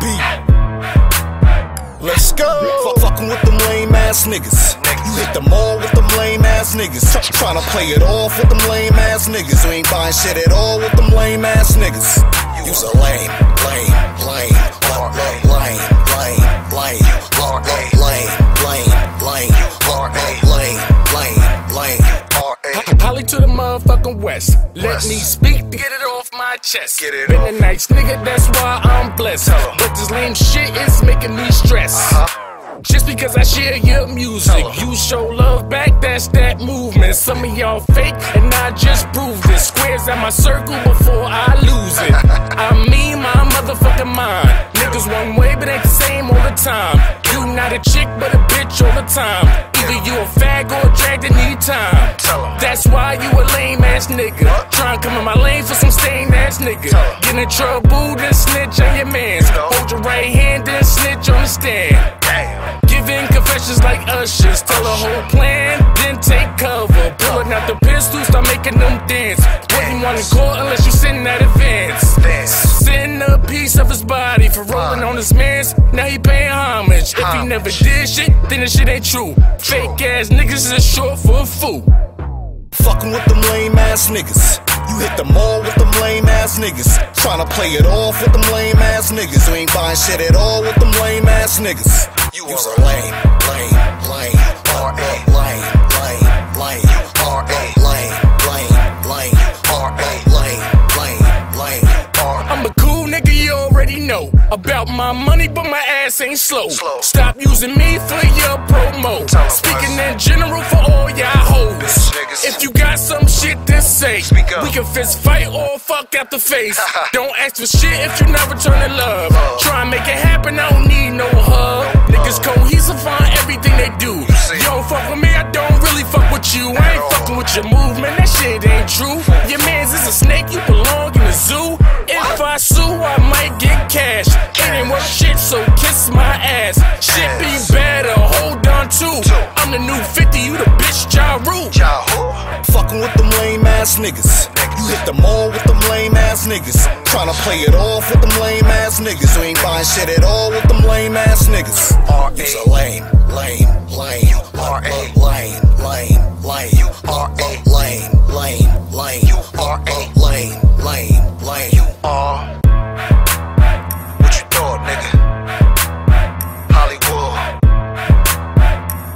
beat. Let's go. F fucking with them lame ass niggas. You hit them all with them lame ass niggas. Try trying to play it off with them lame ass niggas. You ain't buying shit at all with them lame ass niggas. You's a lame, lame, lame, lame, lame, lame, lame, lame, lame, lame, lame, lame, lame, lame, lame. Holly to the motherfucking west. Let me speak chest. Get it Been off. a nice nigga, that's why I'm blessed. But this lame shit is making me stress. Just because I share your music, you show love back, that's that movement. Some of y'all fake, and I just proved it. Squares at my circle before I lose it. I mean my motherfucking mind. Niggas one way, but ain't the same all the time. You not a chick, but a bitch all the time. Either you a fag or a drag that need time. That's why you a lame ass nigga. Try and come in my lane for some stain ass nigga. Get in trouble, then snitch on your mans. Hold your right hand, then snitch on the stand. Damn. Giving confessions like ushers. Tell the whole plan, then take cover. Pulling out the pistol, start making them dance. Wouldn't want to court unless you send that advance. Send a piece of his body for rolling on his mans. Now he paying homage. If he never did shit, then the shit ain't true. Fake ass niggas is short for a fool. Fucking with them lame ass niggas. You hit the mall with ass niggas. Tryna play it off with them lame ass niggas. You ain't buying shit at all with them lame ass niggas. You was a lame, about my money, but my ass ain't slow. Slow. Stop using me for your promo. Speaking in general for all y'all hoes. If you got some shit to say, we can fist fight or fuck out the face. don't ask for shit if you never turn to love. Try and make it happen, I don't need no hug. Niggas cohesive on everything they do. You don't fuck with me, I don't really fuck with you. I ain't fucking with your movement, that shit ass niggas. You hit the mall with them lame ass niggas. Tryna play it off with them lame ass niggas. You ain't buying shit at all with them lame ass niggas. You's a lame, lame, lame, R.A. lame, lame, lame, R.A. lame, lame, lame, R.A. lame, lame, lame. You are. What you thought, nigga? Hollywood.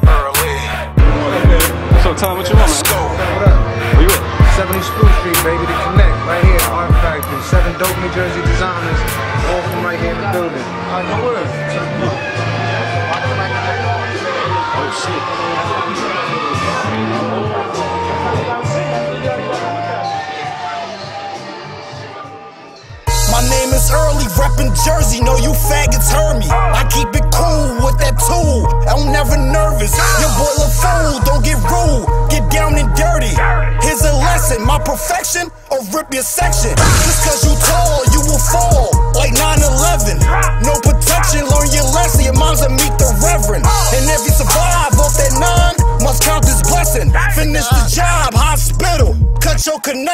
Early. So, Tom, what you want, Let's man? go. Where you at? 70 Spruce Street, baby, to connect right here, Art Factory. Seven dope New Jersey designers, all from right here in the building. All right, no worries. My name is Early, reppin' Jersey. Know you faggots heard me. I keep it cool with that tool. I'm never nervous. Your boy a fool, don't get rude. My perfection or rip your section. Just cause you tall, you will fall. Like 9-11. No protection, learn your lesson. Your mom's a meet the reverend. And if you survive off that nine, must count this blessing. Finish the job, hospital. Cut your connection.